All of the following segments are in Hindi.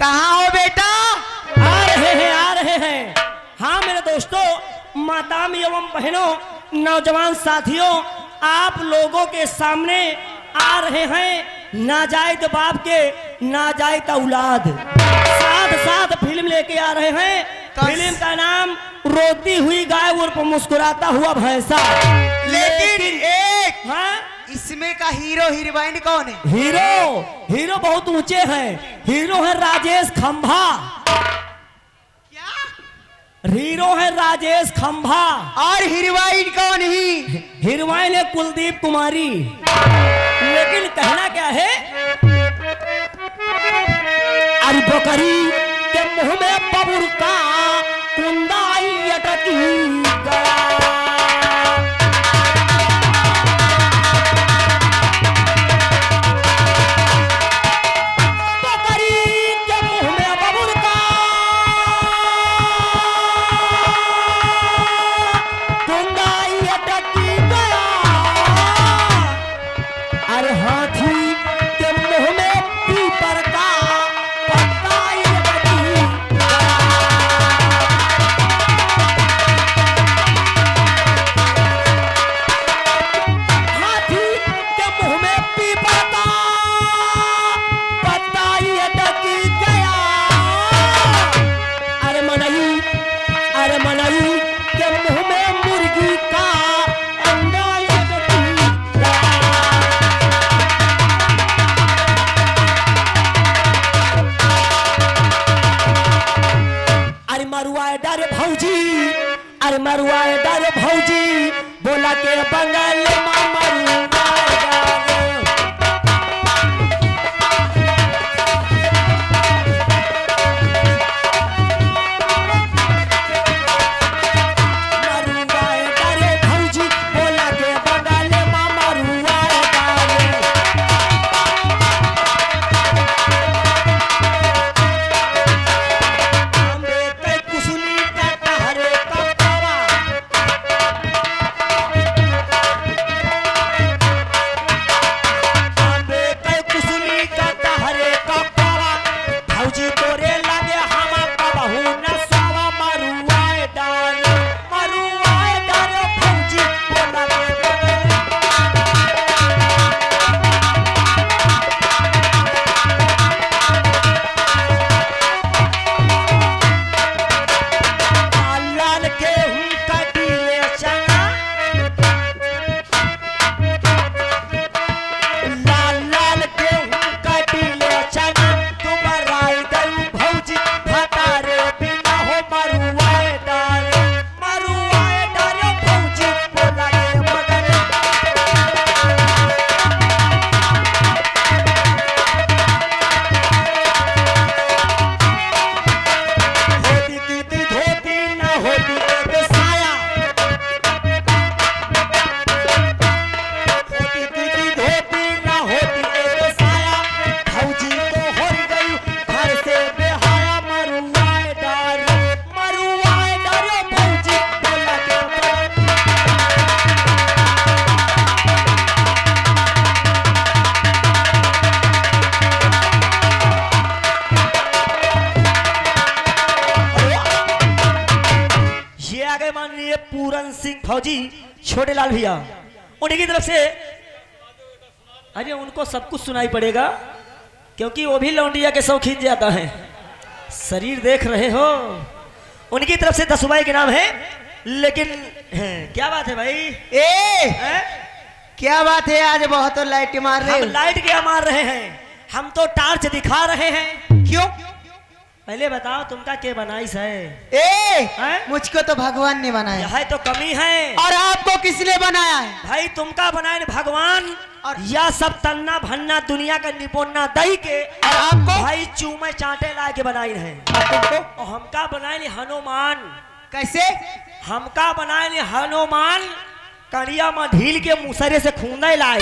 कहाँ हो बेटा? आ रहे हैं आ रहे हैं। हाँ मेरे दोस्तों माताम एवं बहनों नौजवान साथियों आप लोगों के सामने आ रहे हैं नाजायज बाप के नाजायज औलाद। साथ साथ फ़िल्म लेके आ रहे हैं। फ़िल्म का नाम रोती हुई गाय उर्फ़ मुस्कुराता हुआ भैंसा। लेकिन इसमें का हीरो हीरोइन कौन है? हीरो हीरो बहुत ऊँचे हैं। हीरो है राजेश खंभा। क्या? हीरो है राजेश खंभा। और हीरोइन कौन ही? हीरोइन है कुलदीप कुमारी। लेकिन कहना क्या है? अरे बकरी के मुँह में बबुर हाथी अरे मरुआ फौजी छोटे लाल भैया उन्हीं की तरफ़ से अरे उनको सब कुछ सुनाई पड़ेगा क्योंकि वो भी लौंडिया के शौकीन ज़्यादा हैं। शरीर देख रहे हो उनकी तरफ़ से दसुबाई के नाम है लेकिन हैं, क्या बात है भाई? ए हैं? क्या बात है आज बहुत लाइट मार रहे हम लाइट क्या मार रहे हैं? हम तो टार्च दिखा रहे हैं। क्यों? पहले बताओ तुमका के बनाई है? ए हैं? मुझको तो भगवान ने बनाया। है तो कमी है। और आपको किसने बनाया है? भाई तुमका बनाए भगवान। और- या सब तन्ना भन्ना दुनिया का निपोन्ना दही के। और आपको? भाई चूमे चाटे ला के बनाए है। और हमका बनाए ने हनुमान। कैसे? हमका बनाए ने हनुमान। कड़िया में ढील के मुसरे से खूंदा लाए।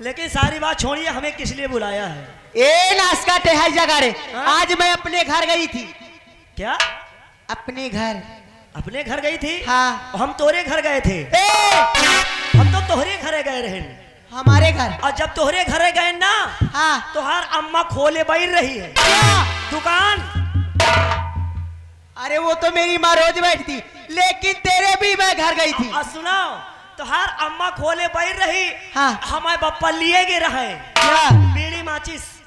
लेकिन सारी बात छोड़िए हमें किस लिए बुलाया है? ए नासका टेहाई जगह रे हाँ? आज मैं अपने घर गई थी। क्या? अपने घर। अपने घर गई थी? हाँ। हम तोरे घर गए थे। ए! हम तो तोहरे घरे गए रहे। हमारे घर। और जब तोहरे घरे गए ना हाँ। तोहार अम्मा खोले बैठ रही है। क्या? दुकान? अरे वो तो मेरी माँ रोज बैठती। लेकिन तेरे भी मैं घर गई थी। और सुनाओ तोहार अम्मा खोले बैठ रही। हाँ। हमारे बप्पा लिए गे रहे। बीड़ी माचिस।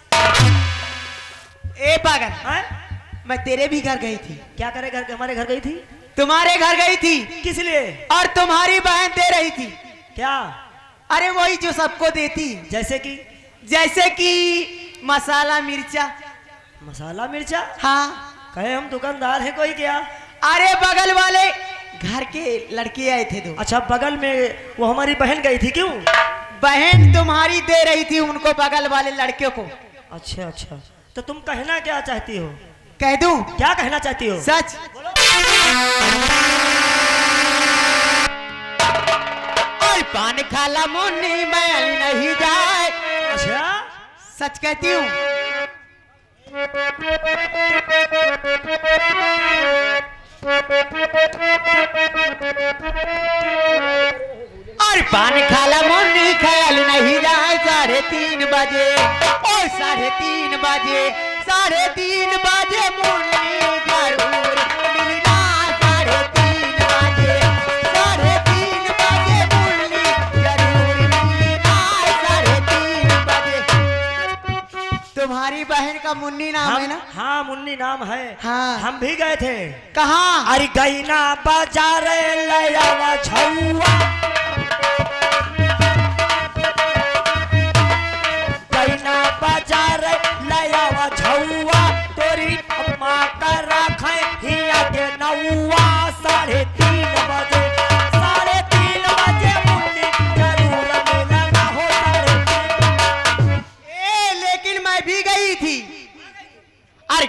ए पागल। हैं? मैं तेरे भी घर गई थी। क्या करे घर हमारे घर गई थी? तुम्हारे घर गई थी। किस लिए? और तुम्हारी बहन दे रही थी। क्या? अरे वही जो सबको देती। जैसे कि? जैसे कि मसाला मिर्चा। मसाला मिर्चा? हाँ। कहे हम दुकानदार हैं कोई क्या? अरे बगल वाले घर के लड़के आए थे दो। अच्छा बगल में वो हमारी बहन गई थी क्यों? बहन तुम्हारी दे रही थी उनको बगल वाले लड़के को। अच्छा अच्छा। तो तुम कहना क्या चाहती हो? कह दू। क्या कहना चाहती हो? सच। और पान खाला मुन्नी मैल नहीं जाए। अच्छा? सच कहती हूँ। और पान खाला मुन्नी ख्याल नहीं जाए साढ़े तीन बजे। और साढ़े तीन बजे साढ़े तीन बजे मुन्नी ज़रूर मिलना। साढ़े तीन बजे साढ़े तीन बजे मुन्नी ज़रूर मिलना। साढ़े तीन बजे। तुम्हारी बहन का मुन्नी नाम है ना? हाँ मुन्नी नाम है। हाँ। हम भी गए थे। कहा? अरे गईना बाज़ार लयावा छौआ।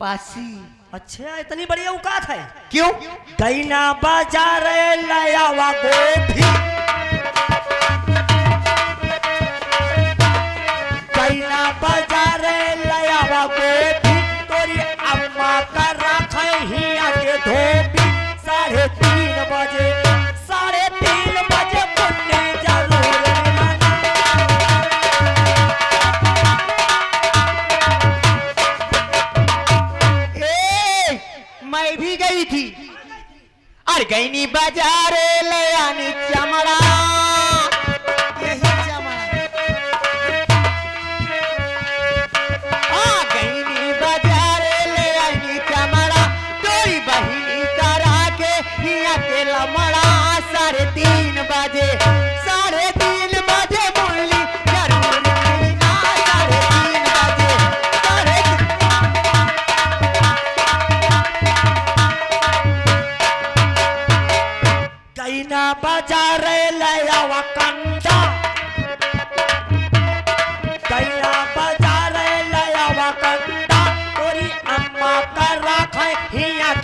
पासी। अच्छा इतनी बढ़िया औकात है। क्यों? गैना बाज़ार लयावा गोभी। गैना बाज़ार लयावा गोभी। तोरी अम्मा का राखे हिया के धोबी। साढ़े तीन बजे गईनी बाज़ार।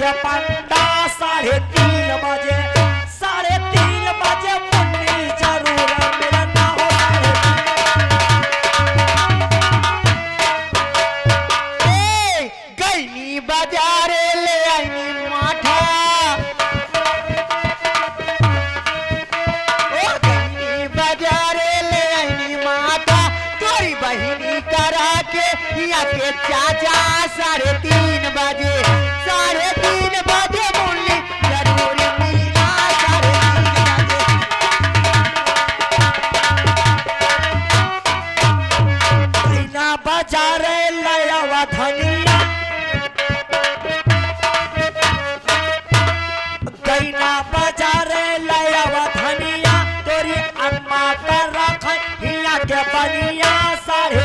हिया के पंडा के या के चाचा साढ़े तीन बजे, साढ़े तीन बजे मुरली ज़रूर मिलना साढ़े तीन बजे। गैना बाज़ार लयावा धनिया गैना बाज़ार लयावा धनिया, तोरी अम्मा का राखे के बनिया साढ़े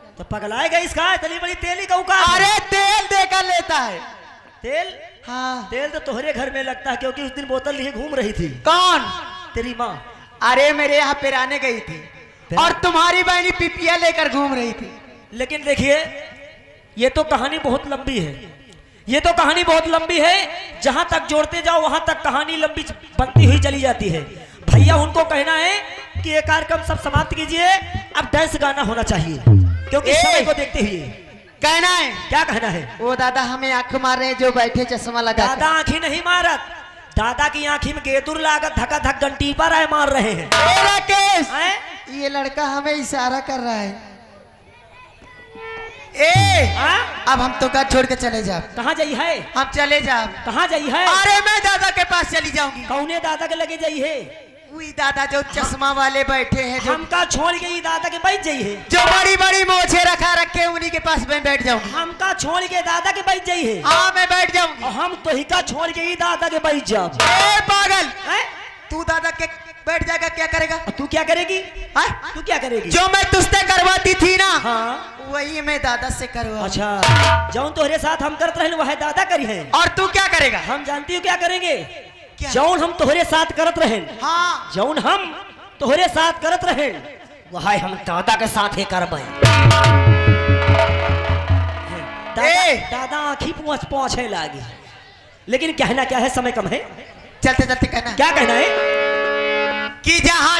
तो पगलाएगा इसका इतनी बड़ी तेली का उका अरे तेल देकर लेता है। तेल? हाँ। तेल तो तुम्हारे घर में लगता है क्योंकि उस दिन बोतल लिए घूम रही थी। कौन? तेरी माँ। अरे मेरे यहाँ पिराने गई थी। और तुम्हारी बहनी पिपिया लेकर घूम रही थी। लेकिन देखिए ये तो कहानी बहुत लंबी है। ये तो कहानी बहुत लंबी है। जहाँ तक जोड़ते जाओ वहाँ तक कहानी लंबी बनती हुई चली जाती है। भैया उनको कहना है कि ये कार्यक्रम सब समाप्त कीजिए। अब डांस गाना होना चाहिए। क्योंकि समय को देखते हुए। कहना है। क्या कहना है? वो दादा हमें आँख मार रहे हैं जो बैठे चश्मा लगा दादा आंखी नहीं मारत। दादा की आंखी में गेतुर लागत धक्का धक घंटी पर आए मार रहे हैं। राकेश! ये लड़का हमें इशारा कर रहा है। ए हाँ? अब हम तो घर छोड़ के चले जाओ। कहाँ जाई है? हम चले जाओ। कहाँ जाई है? अरे मैं दादा के पास चली जाऊँगी। कौने दादा के लगे जाई है? वही दादा जो चश्मा वाले बैठे हैं जो हमका छोड़ के ई दादा के बैठ है जो बड़ी बड़ी मोछे रखा रखे उन्हीं के पास मैं बैठ जाऊँगी हमका छोड़ के दादा के बैठ जाई है मैं बैठ जाऊँ। हम तो ही का छोड़ के ही दादा के बैठ जाओ पागल! हैं? तू दादा के बैठ जाएगा क्या करेगा? तू क्या करेगी? हाँ? तू क्या करेगी? जो मैं तुझसे करवाती थी ना हाँ। वही मैं दादा से करवा अच्छा। जो तोहरे साथ हम करते रहे वह दादा करी है। और तू क्या करेगा? हम जानती हूँ क्या करेंगे। क्या? जौन हम तोहरे साथ करत रहे हाँ। जौन हम तोहरे साथ करत रहे वह हम दादा के साथ ही कर दादा, आखी पहुँच पहुँचे लागी। लेकिन कहना क्या है समय कम है? चलते चलते कहना। क्या कहना है? कि जहाँ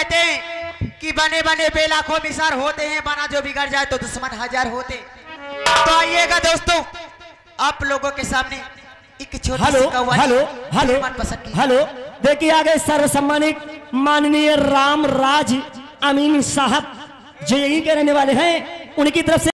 कहते हैं कि बने बने बेलाखों मिसार होते हैं बना जो बिगड़ जाए तो दुश्मन हज़ार होते तो आइएगा दोस्तों आप लोगों के सामने एक छोटी हेलो हेलो हेलो हेलो देखिए आगे सर्वसम्मानित माननीय राम राज अमीन साहब जो यही के रहने वाले हैं उनकी तरफ़ से